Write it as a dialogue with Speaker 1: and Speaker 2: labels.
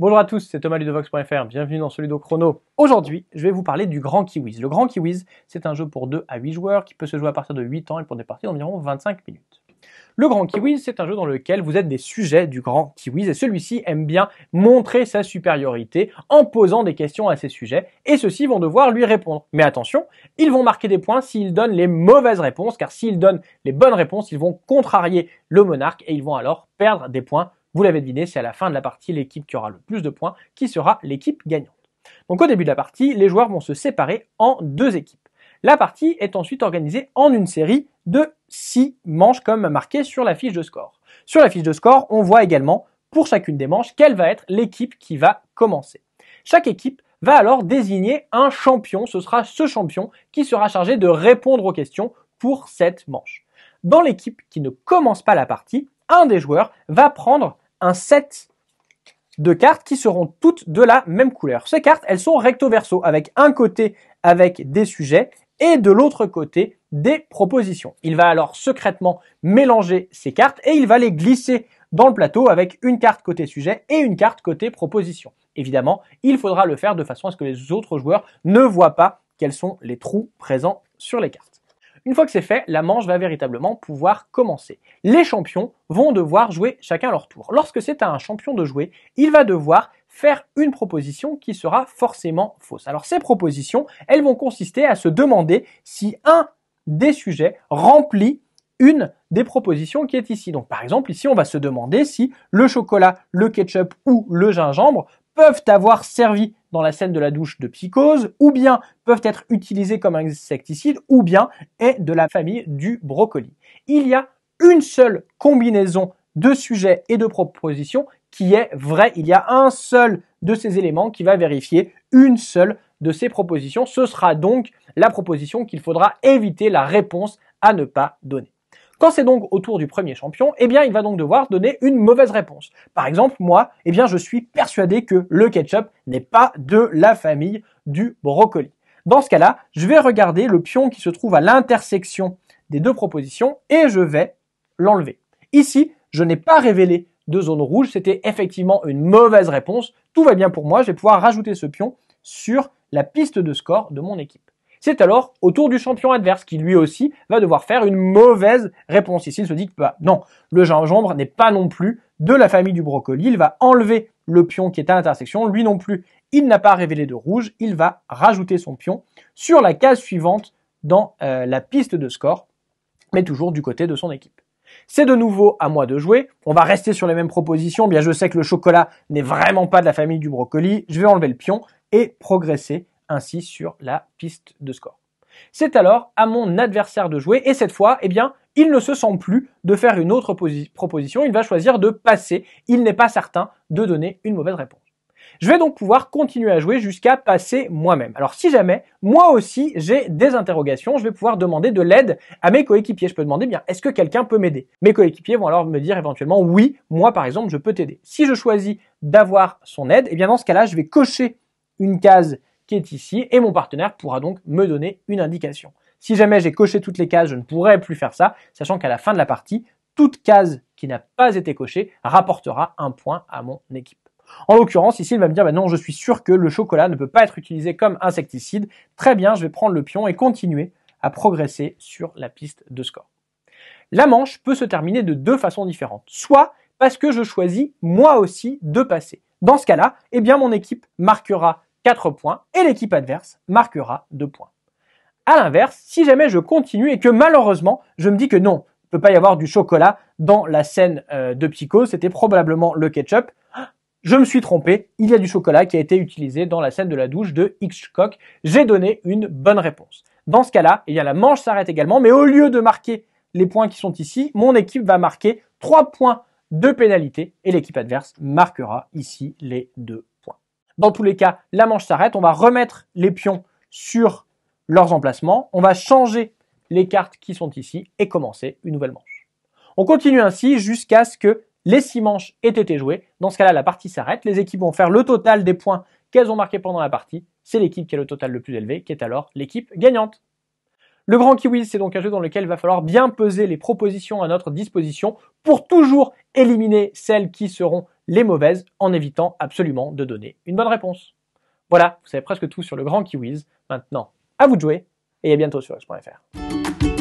Speaker 1: Bonjour à tous, c'est Thomas Ludovox.fr, bienvenue dans ce Ludo Chrono. Aujourd'hui, je vais vous parler du Grand Kiwiz. Le Grand Kiwiz, c'est un jeu pour 2 à 8 joueurs qui peut se jouer à partir de 8 ans et pour des parties d'environ 25 minutes. Le Grand Kiwiz, c'est un jeu dans lequel vous êtes des sujets du Grand Kiwiz et celui-ci aime bien montrer sa supériorité en posant des questions à ses sujets et ceux-ci vont devoir lui répondre. Mais attention, ils vont marquer des points s'ils donnent les mauvaises réponses car s'ils donnent les bonnes réponses, ils vont contrarier le monarque et ils vont alors perdre des points vous l'avez deviné, c'est à la fin de la partie l'équipe qui aura le plus de points qui sera l'équipe gagnante. Donc au début de la partie, les joueurs vont se séparer en deux équipes. La partie est ensuite organisée en une série de 6 manches comme marqué sur la fiche de score. Sur la fiche de score, on voit également pour chacune des manches quelle va être l'équipe qui va commencer. Chaque équipe va alors désigner un champion, ce sera ce champion qui sera chargé de répondre aux questions pour cette manche. Dans l'équipe qui ne commence pas la partie, un des joueurs va prendre un set de cartes qui seront toutes de la même couleur. Ces cartes, elles sont recto verso, avec un côté avec des sujets et de l'autre côté des propositions. Il va alors secrètement mélanger ces cartes et il va les glisser dans le plateau avec une carte côté sujet et une carte côté proposition. Évidemment, il faudra le faire de façon à ce que les autres joueurs ne voient pas quels sont les trous présents sur les cartes. Une fois que c'est fait, la manche va véritablement pouvoir commencer. Les champions vont devoir jouer chacun leur tour. Lorsque c'est à un champion de jouer, il va devoir faire une proposition qui sera forcément fausse. Alors ces propositions, elles vont consister à se demander si un des sujets remplit une des propositions qui est ici. Donc par exemple, ici on va se demander si le chocolat, le ketchup ou le gingembre peuvent avoir servi dans la scène de la douche de psychose, ou bien peuvent être utilisés comme insecticide, ou bien est de la famille du brocoli. Il y a une seule combinaison de sujets et de propositions qui est vraie. Il y a un seul de ces éléments qui va vérifier une seule de ces propositions. Ce sera donc la proposition qu'il faudra éviter la réponse à ne pas donner. Quand c'est donc au tour du premier champion, eh bien, il va donc devoir donner une mauvaise réponse. Par exemple, moi, eh bien, je suis persuadé que le ketchup n'est pas de la famille du brocoli. Dans ce cas-là, je vais regarder le pion qui se trouve à l'intersection des deux propositions et je vais l'enlever. Ici, je n'ai pas révélé de zone rouge, c'était effectivement une mauvaise réponse. Tout va bien pour moi, je vais pouvoir rajouter ce pion sur la piste de score de mon équipe. C'est alors au tour du champion adverse qui lui aussi va devoir faire une mauvaise réponse. Ici, il se dit que bah, non, le gingembre n'est pas non plus de la famille du brocoli. Il va enlever le pion qui est à l'intersection. Lui non plus, il n'a pas révélé de rouge. Il va rajouter son pion sur la case suivante dans euh, la piste de score, mais toujours du côté de son équipe. C'est de nouveau à moi de jouer. On va rester sur les mêmes propositions. Bien, je sais que le chocolat n'est vraiment pas de la famille du brocoli. Je vais enlever le pion et progresser ainsi sur la piste de score. C'est alors à mon adversaire de jouer et cette fois, eh bien, il ne se sent plus de faire une autre proposition, il va choisir de passer, il n'est pas certain de donner une mauvaise réponse. Je vais donc pouvoir continuer à jouer jusqu'à passer moi-même. Alors si jamais, moi aussi, j'ai des interrogations, je vais pouvoir demander de l'aide à mes coéquipiers. Je peux demander, bien, est-ce que quelqu'un peut m'aider? Mes coéquipiers vont alors me dire éventuellement, oui, moi par exemple, je peux t'aider. Si je choisis d'avoir son aide, eh bien dans ce cas-là, je vais cocher une case est ici et mon partenaire pourra donc me donner une indication. Si jamais j'ai coché toutes les cases, je ne pourrai plus faire ça, sachant qu'à la fin de la partie, toute case qui n'a pas été cochée rapportera un point à mon équipe. En l'occurrence, ici, il va me dire, bah non, je suis sûr que le chocolat ne peut pas être utilisé comme insecticide. Très bien, je vais prendre le pion et continuer à progresser sur la piste de score. La manche peut se terminer de deux façons différentes. Soit parce que je choisis moi aussi de passer. Dans ce cas-là, eh bien, mon équipe marquera 4 points et l'équipe adverse marquera 2 points. À l'inverse, si jamais je continue et que malheureusement, je me dis que non, il ne peut pas y avoir du chocolat dans la scène euh, de Psycho, c'était probablement le ketchup. Je me suis trompé, il y a du chocolat qui a été utilisé dans la scène de la douche de Hitchcock. J'ai donné une bonne réponse. Dans ce cas-là, eh la manche s'arrête également, mais au lieu de marquer les points qui sont ici, mon équipe va marquer 3 points de pénalité et l'équipe adverse marquera ici les 2 dans tous les cas, la manche s'arrête. On va remettre les pions sur leurs emplacements. On va changer les cartes qui sont ici et commencer une nouvelle manche. On continue ainsi jusqu'à ce que les six manches aient été jouées. Dans ce cas-là, la partie s'arrête. Les équipes vont faire le total des points qu'elles ont marqués pendant la partie. C'est l'équipe qui a le total le plus élevé, qui est alors l'équipe gagnante. Le Grand Kiwi, c'est donc un jeu dans lequel il va falloir bien peser les propositions à notre disposition pour toujours éliminer celles qui seront les mauvaises en évitant absolument de donner une bonne réponse. Voilà, vous savez presque tout sur le grand Kiwiz. Maintenant, à vous de jouer et à bientôt sur X.fr.